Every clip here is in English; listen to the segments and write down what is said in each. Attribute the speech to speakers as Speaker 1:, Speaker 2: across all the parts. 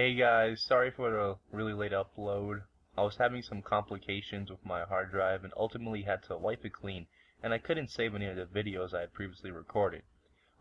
Speaker 1: Hey guys, sorry for the really late upload. I was having some complications with my hard drive and ultimately had to wipe it clean and I couldn't save any of the videos I had previously recorded.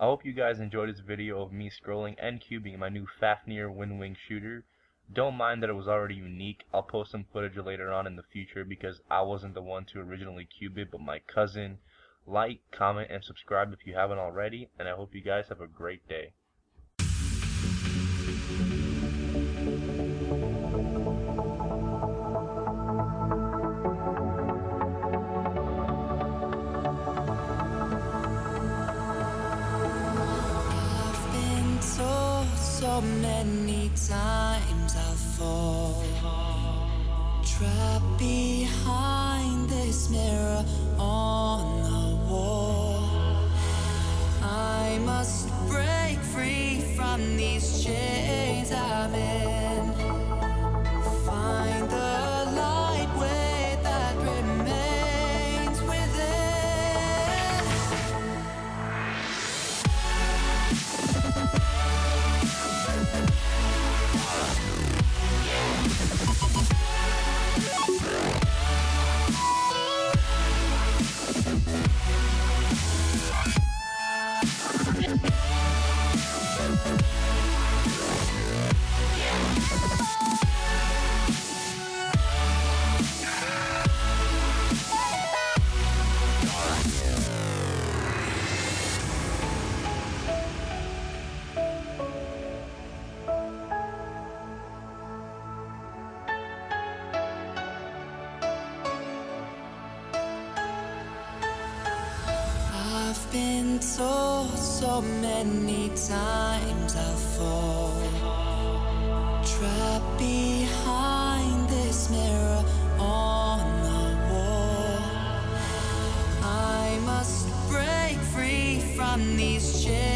Speaker 1: I hope you guys enjoyed this video of me scrolling and cubing my new Fafnir Windwing shooter. Don't mind that it was already unique. I'll post some footage later on in the future because I wasn't the one to originally cube it but my cousin. Like, comment, and subscribe if you haven't already and I hope you guys have a great day.
Speaker 2: So many times I'll fall. Trapped behind this mirror on the wall. I must break free from these chains I'm in. Been told so many times I'll fall. Trapped behind this mirror on the wall. I must break free from these chains